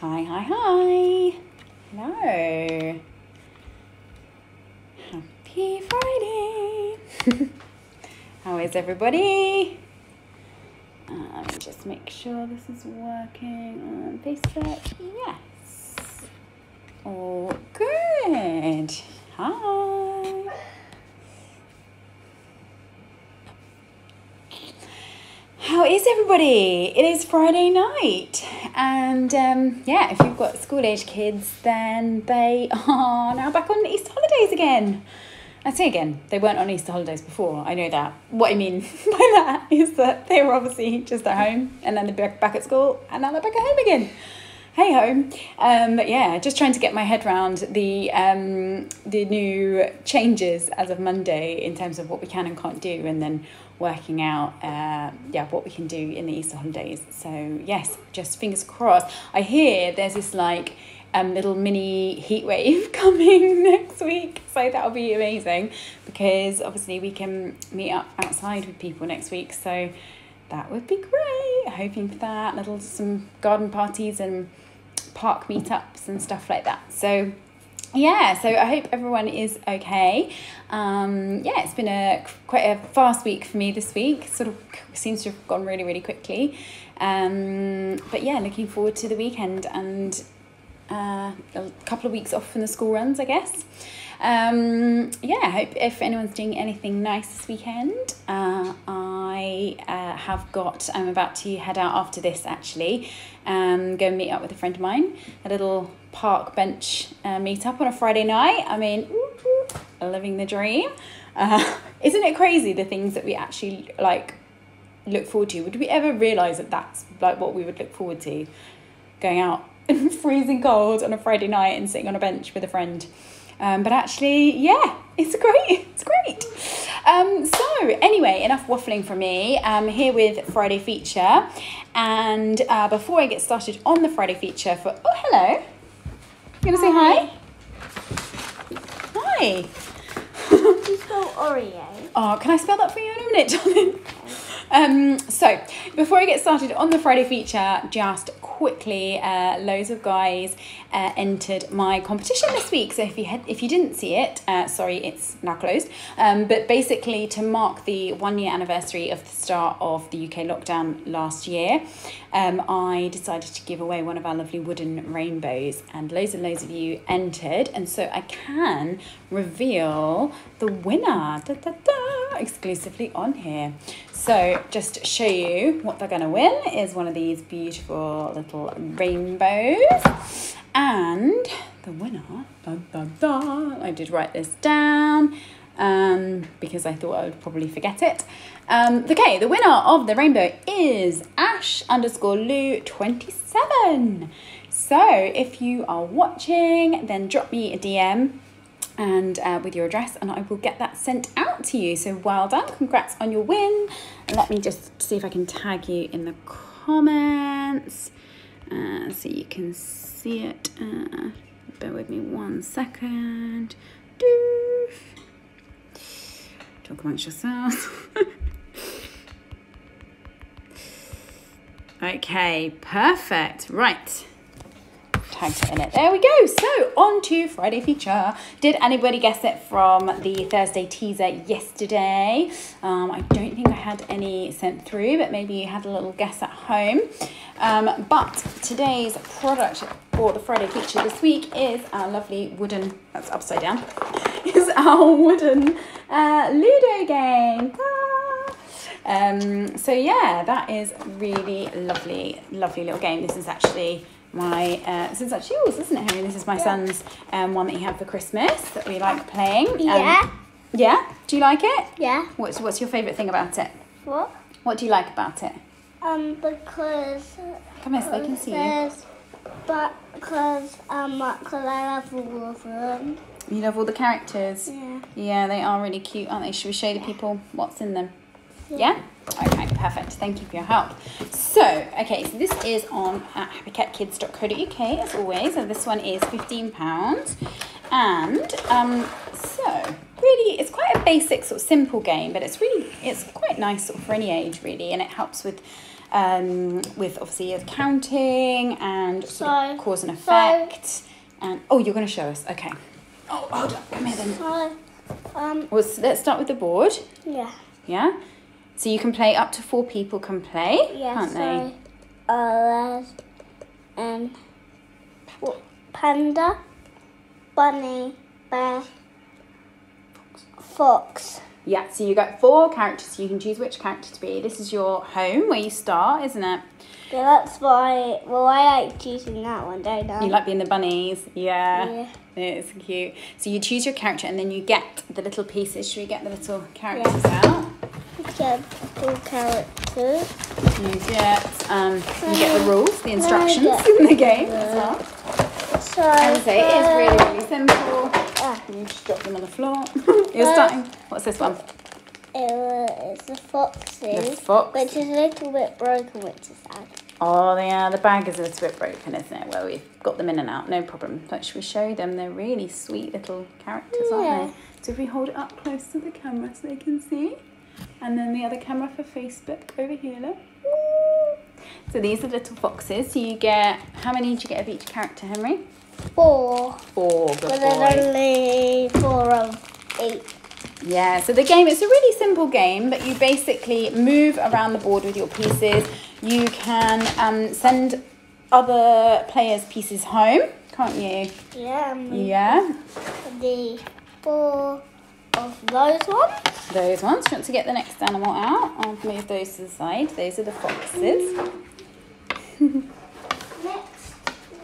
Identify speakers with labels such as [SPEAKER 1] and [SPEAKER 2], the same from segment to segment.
[SPEAKER 1] Hi, hi, hi. Hello. Happy Friday. How is everybody? Uh, let me just make sure this is working on Facebook. Yes. All good. Hi. How is everybody? It is Friday night, and um, yeah, if you've got school age kids, then they are now back on Easter holidays again. I say again, they weren't on Easter holidays before. I know that. What I mean by that is that they were obviously just at home, and then they're back at school, and now they're back at home again. Hey ho, um, but yeah, just trying to get my head around the um, the new changes as of Monday in terms of what we can and can't do, and then working out uh, yeah what we can do in the Easter holidays. So yes, just fingers crossed. I hear there's this like um, little mini heat wave coming next week, so that'll be amazing because obviously we can meet up outside with people next week. So that would be great. Hoping for that little some garden parties and park meetups and stuff like that. So yeah, so I hope everyone is okay. Um, yeah, it's been a quite a fast week for me this week. Sort of seems to have gone really, really quickly. Um, but yeah, looking forward to the weekend and uh, a couple of weeks off from the school runs, I guess. Um, yeah, I hope if anyone's doing anything nice this weekend, uh, I uh, have got, I'm about to head out after this actually, um, go meet up with a friend of mine, a little park bench uh, meet up on a Friday night. I mean, living the dream. Uh, isn't it crazy the things that we actually like look forward to? Would we ever realize that that's like what we would look forward to? Going out in freezing cold on a Friday night and sitting on a bench with a friend. Um, but actually, yeah, it's great. It's great. Um, so, anyway, enough waffling from me. I'm here with Friday Feature. And uh, before I get started on the Friday Feature for. Oh, hello. You going to say hi? Hi.
[SPEAKER 2] You spell Oreo.
[SPEAKER 1] Oh, can I spell that for you in a minute, darling? Um, so, before I get started on the Friday feature, just quickly, uh, loads of guys uh, entered my competition this week. So if you had, if you didn't see it, uh, sorry, it's now closed. Um, but basically, to mark the one year anniversary of the start of the UK lockdown last year, um, I decided to give away one of our lovely wooden rainbows, and loads and loads of you entered, and so I can reveal the winner da, da, da, exclusively on here. So just to show you what they're going to win is one of these beautiful little rainbows. And the winner, da, da, da, I did write this down um, because I thought I would probably forget it. Um, okay, the winner of the rainbow is Ash underscore Lou 27. So if you are watching, then drop me a DM and uh, with your address and I will get that sent out to you. So well done, congrats on your win. Let me just see if I can tag you in the comments uh, so you can see it. Uh, bear with me one second. Doof. Talk amongst yourselves. okay, perfect. Right tagged in it. There we go. So on to Friday feature. Did anybody guess it from the Thursday teaser yesterday? Um, I don't think I had any sent through, but maybe you had a little guess at home. Um, but today's product for the Friday feature this week is our lovely wooden, that's upside down, is our wooden uh, Ludo game. Um, so yeah, that is really lovely, lovely little game. This is actually my uh, this is actually yours, isn't it, Harry? This is my
[SPEAKER 2] Yeah.
[SPEAKER 1] son's um, one that he had for Christmas that we like playing. Um,
[SPEAKER 2] Yeah.
[SPEAKER 1] yeah. Do you like it?
[SPEAKER 2] Yeah.
[SPEAKER 1] What's What's your favourite thing about it?
[SPEAKER 2] What?
[SPEAKER 1] What do you like about it?
[SPEAKER 2] Um, because.
[SPEAKER 1] Come here so they can see you.
[SPEAKER 2] But because um, because I love all of them.
[SPEAKER 1] You love all the characters.
[SPEAKER 2] Yeah.
[SPEAKER 1] Yeah, they are really cute, aren't they? Should we show the people what's in them? Yeah? Okay, perfect. Thank you for your help. So, okay, so this is on at happycatkids.co.uk as always. And this one is £15. And um, so, really, it's quite a basic, sort of simple game, but it's really, it's quite nice sort of for any age, really. And it helps with um, with obviously counting and sort of
[SPEAKER 2] So-
[SPEAKER 1] cause and
[SPEAKER 2] so-
[SPEAKER 1] effect. and oh, you're going to show us. Okay. Oh, hold on. Come here then.
[SPEAKER 2] So, um,
[SPEAKER 1] Well, let's start with the board.
[SPEAKER 2] yeah.
[SPEAKER 1] Yeah. So you can play up to four people can play,
[SPEAKER 2] Yeah,
[SPEAKER 1] can't they?
[SPEAKER 2] so, uh, there's, um, panda, bunny, bear, fox.
[SPEAKER 1] Yeah. So you got four characters. You can choose which character to be. This is your home where you start, isn't it?
[SPEAKER 2] Yeah, that's why, well, I like choosing that one, don't I?
[SPEAKER 1] You like being the bunnies. Yeah.
[SPEAKER 2] Yeah.
[SPEAKER 1] It's cute. So you choose your character and then you get the little pieces. Should we get the little characters out?
[SPEAKER 2] Get characters.
[SPEAKER 1] You get um, you get the rules, the instructions in the game as well.
[SPEAKER 2] So,
[SPEAKER 1] I would say it is
[SPEAKER 2] uh,
[SPEAKER 1] really, really simple. You just drop them on the floor. You're starting. What's this one?
[SPEAKER 2] It's was the foxes,
[SPEAKER 1] The fox.
[SPEAKER 2] which is a little bit broken, which is sad.
[SPEAKER 1] Oh, yeah, the bag is a little bit broken, isn't it? Well, we've got them in and out, no problem. But should we show them? They're really sweet little characters, aren't they? So if we hold it up close to the camera so they can see. And then the other camera for Facebook over here, look. So these are little foxes. So you get, how many did you get of each character, Henry?
[SPEAKER 2] Four.
[SPEAKER 1] Four, good
[SPEAKER 2] But
[SPEAKER 1] boy.
[SPEAKER 2] there's only four of eight.
[SPEAKER 1] Yeah, so the game, it's a really simple game, but you basically move around the board with your pieces. You can um, send other players' pieces home, can't you?
[SPEAKER 2] Yeah. and
[SPEAKER 1] Yeah,
[SPEAKER 2] put The four of those ones.
[SPEAKER 1] those ones. Do you want to get the next animal out? I'll move those to the side. Those are the foxes.
[SPEAKER 2] Next,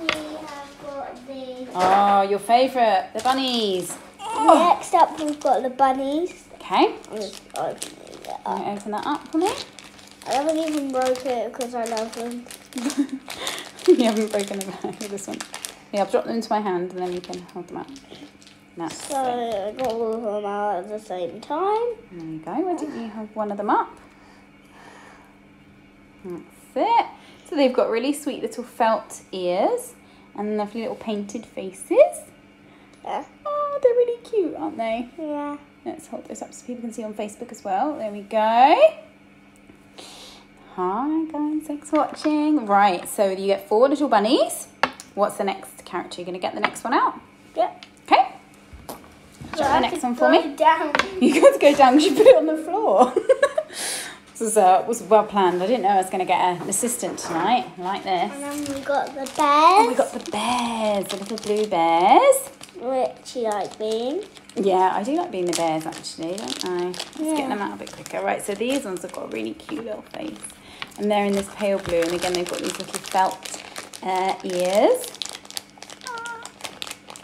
[SPEAKER 2] we have got the.
[SPEAKER 1] Oh, your favourite, the bunnies. Oh.
[SPEAKER 2] Next up, we've got the bunnies.
[SPEAKER 1] Okay,
[SPEAKER 2] I'm just opening it
[SPEAKER 1] can
[SPEAKER 2] up.
[SPEAKER 1] you open that up for me?
[SPEAKER 2] I haven't even broke it because I love them.
[SPEAKER 1] you haven't broken the bag with this one. Yeah, I've dropped them into my hand and then you can hold them out. That's
[SPEAKER 2] So
[SPEAKER 1] it.
[SPEAKER 2] I got all of them out at the same time.
[SPEAKER 1] There you go. Why don't you have one of them up? That's it. So they've got really sweet little felt ears and lovely little painted faces.
[SPEAKER 2] Yeah.
[SPEAKER 1] Oh, they're really cute, aren't they?
[SPEAKER 2] Yeah.
[SPEAKER 1] Let's hold this up so people can see on Facebook as well. There we go. Hi guys, thanks for watching. Right, so you get four little bunnies. What's the next character? You're gonna get the next one out.
[SPEAKER 2] Yep.
[SPEAKER 1] Okay.
[SPEAKER 2] So
[SPEAKER 1] the next one for me?
[SPEAKER 2] Down.
[SPEAKER 1] You got to go down because you put it on the floor. this was, uh, was well planned. I didn't know I was going to get an assistant tonight like this.
[SPEAKER 2] And then we got the bears,
[SPEAKER 1] Oh, we got the bears, the little blue bears.
[SPEAKER 2] which you like being.
[SPEAKER 1] Yeah, I do like being the bears actually, don't I? Let's
[SPEAKER 2] Yeah.
[SPEAKER 1] get them out a bit quicker. Right, so these ones have got a really cute little face. And they're in this pale blue, and again, they've got these little felt uh, ears.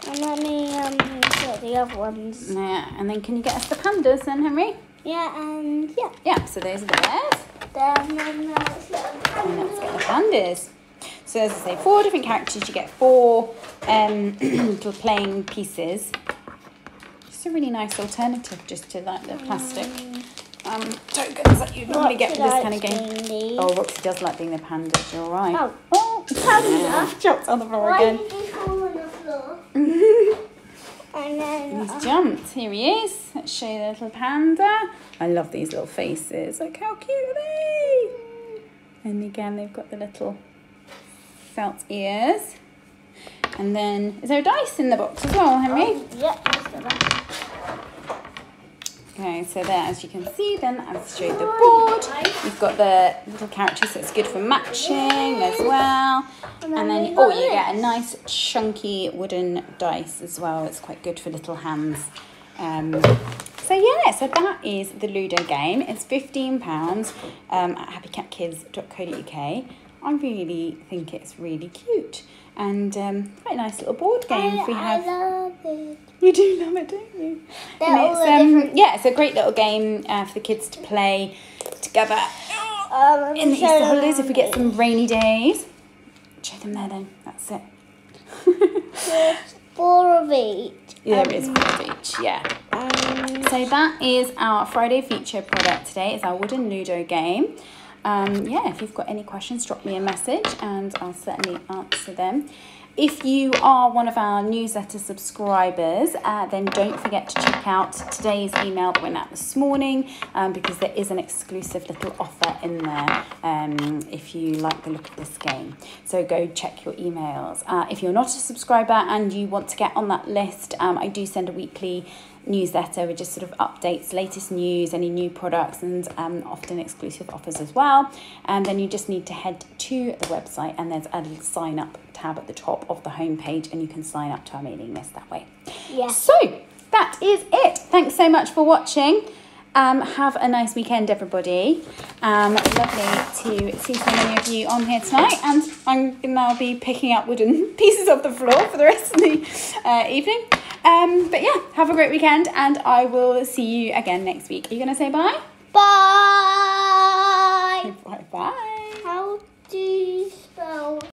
[SPEAKER 2] And let me um the other ones.
[SPEAKER 1] Yeah, and then can you get us the pandas then, Henry?
[SPEAKER 2] Yeah, and yeah.
[SPEAKER 1] Yeah, so those are the bears.
[SPEAKER 2] Then then let's get the
[SPEAKER 1] And let's get the
[SPEAKER 2] pandas.
[SPEAKER 1] pandas. So as I say, four different characters. You get four um, little playing pieces. Just a really nice alternative, just to like the plastic um, tokens that you normally get for this kind of game. Oh, Roxy does like being the panda. You're right.
[SPEAKER 2] Oh.
[SPEAKER 1] oh
[SPEAKER 2] Panda.
[SPEAKER 1] Jumped on the floor again.
[SPEAKER 2] did you fall on the floor? And
[SPEAKER 1] He's jumped. Here he is. Let's show you the little panda. I love these little faces. Look how cute are they? And again, they've got the little felt ears. And then, is there a dice in the box as well, Henry?
[SPEAKER 2] Um, Get that.
[SPEAKER 1] Okay, so there, as you can see, then I've showed the board. You've got the little characters that's good for matching as well. And then, oh, you get a nice chunky wooden dice as well. It's quite good for little hands. Um, so yeah, so that is the Ludo game. It's £15 um, at happycatkids.co.uk. I really think it's really cute and um, quite a nice little board game.
[SPEAKER 2] I,
[SPEAKER 1] we
[SPEAKER 2] I
[SPEAKER 1] have
[SPEAKER 2] love it.
[SPEAKER 1] you do love it, don't you?
[SPEAKER 2] They're
[SPEAKER 1] And it's, um,
[SPEAKER 2] different-
[SPEAKER 1] yeah, it's a great little game uh, for the kids to play together
[SPEAKER 2] Um,
[SPEAKER 1] in the Easter holidays if we get
[SPEAKER 2] um,
[SPEAKER 1] some rainy days. Show them there then. That's it.
[SPEAKER 2] There's four of each.
[SPEAKER 1] there is four of each, yeah.
[SPEAKER 2] Um,
[SPEAKER 1] So that is our Friday feature product today. It's our wooden Ludo game. Um, yeah, if you've got any questions, drop me a message and I'll certainly answer them. If you are one of our newsletter subscribers, uh, then don't forget to check out today's email that went out this morning um, because there is an exclusive little offer in there um, if you like the look of this game. So go check your emails. Uh, if you're not a subscriber and you want to get on that list, um, I do send a weekly newsletter with just sort of updates, latest news, any new products, and um, often exclusive offers as well. And then you just need to head to the website, and there's a sign up tab at the top of the homepage, and you can sign up to our mailing list that way.
[SPEAKER 2] Yeah.
[SPEAKER 1] So that is it. Thanks so much for watching. Um, have a nice weekend, everybody. Um, lovely to see so many of you on here tonight, and I'm gonna now be picking up wooden pieces off the floor for the rest of the uh, evening. Um, but yeah, have a great weekend, and I will see you again next week. Are you gonna say bye?
[SPEAKER 2] Bye.
[SPEAKER 1] Bye bye.
[SPEAKER 2] How do you spell